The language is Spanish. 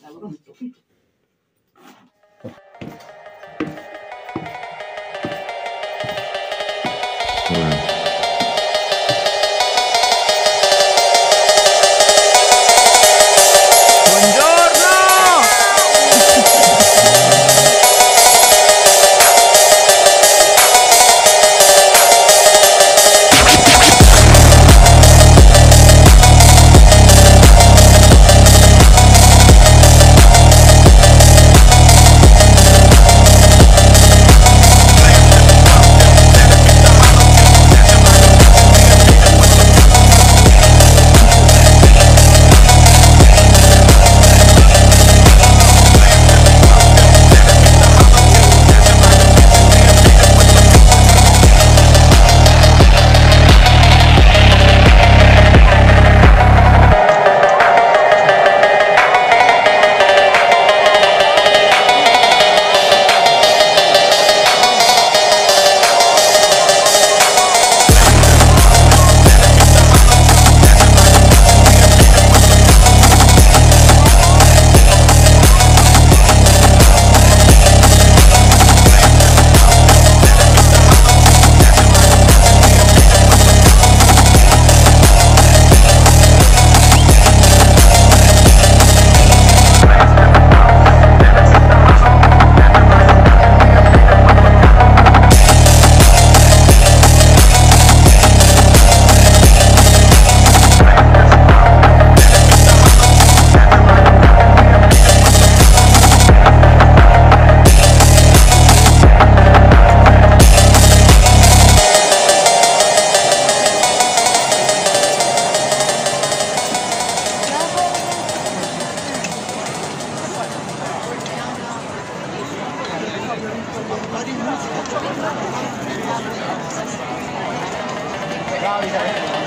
Sabroso. みたいな。